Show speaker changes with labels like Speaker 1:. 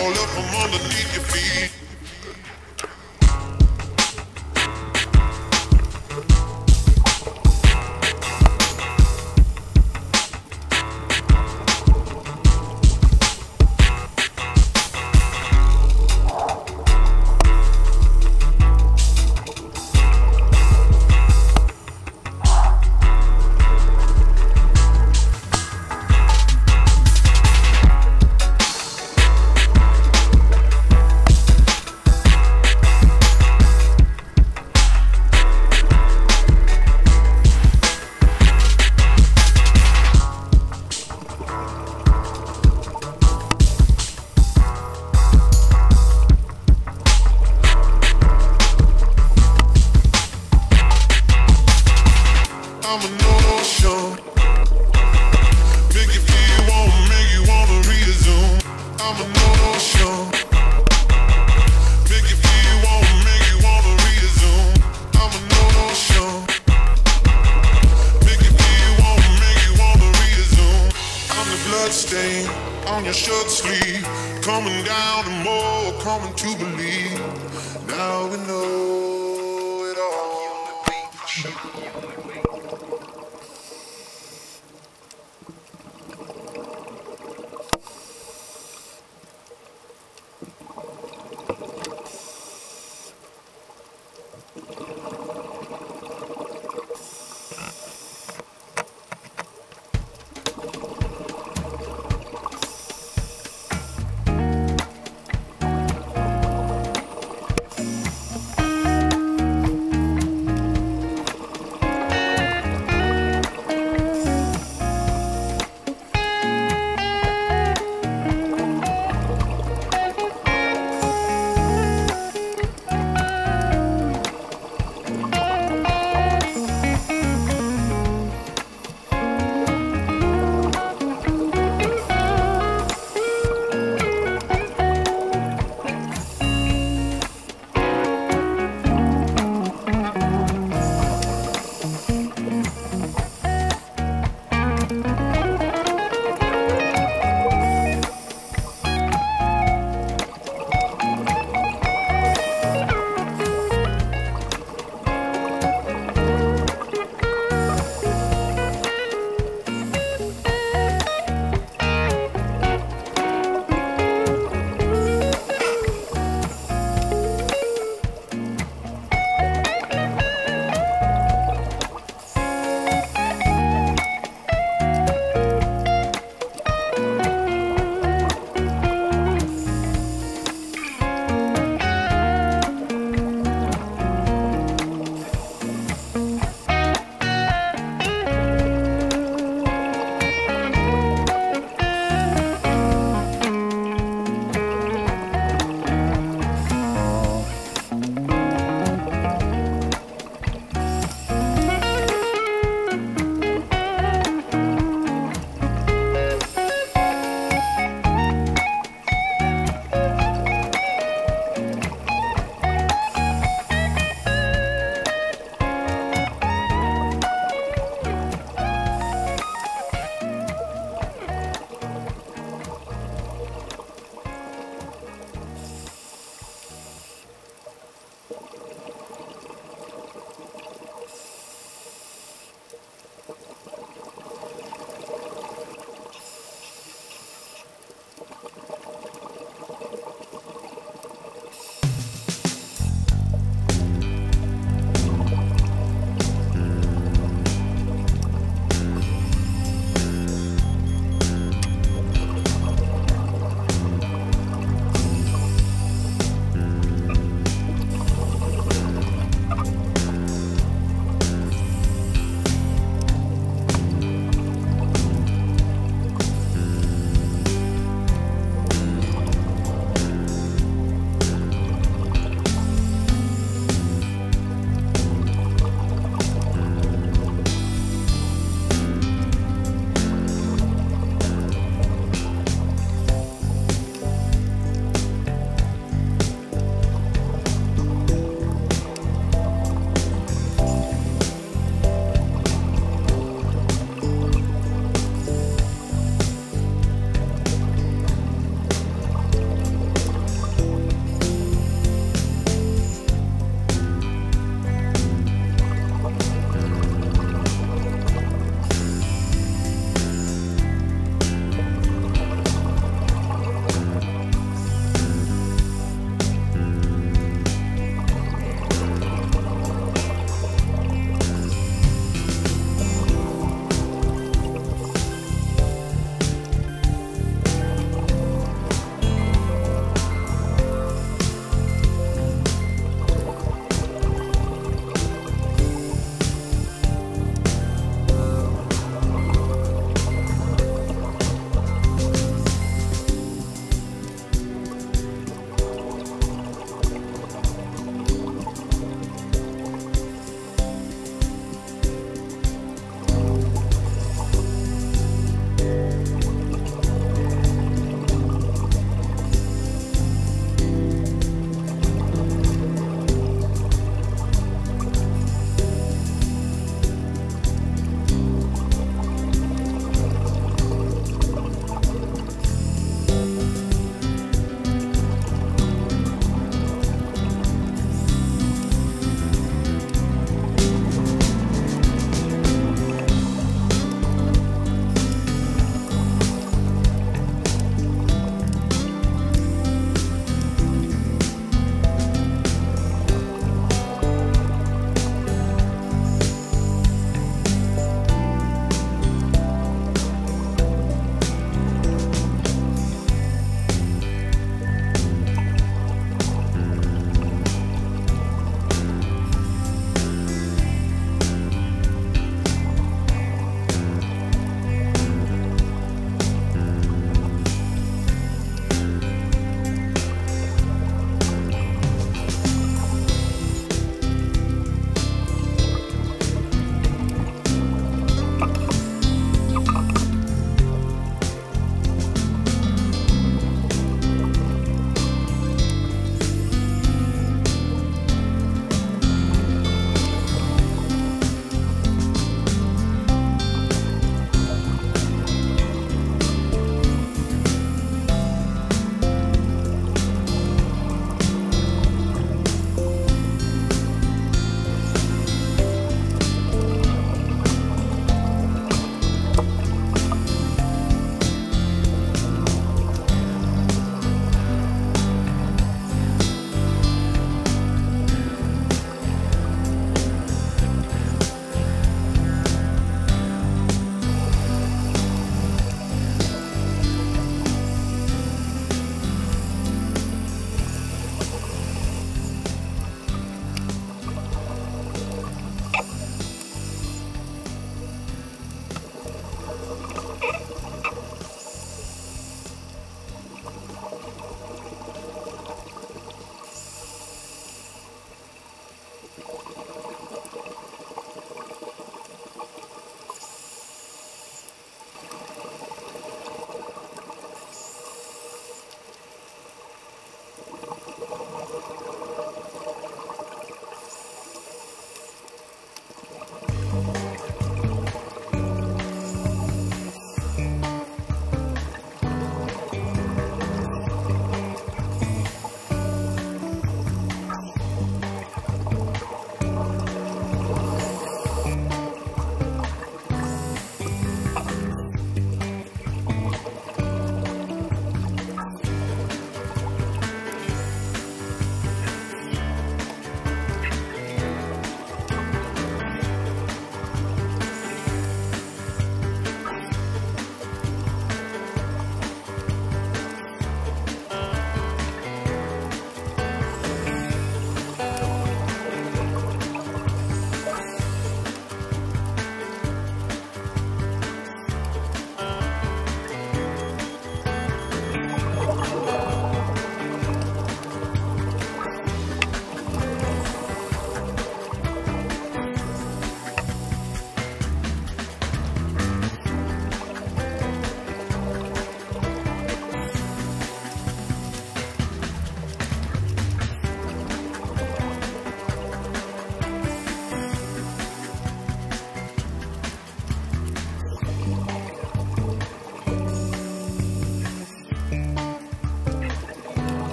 Speaker 1: All up from underneath your feet.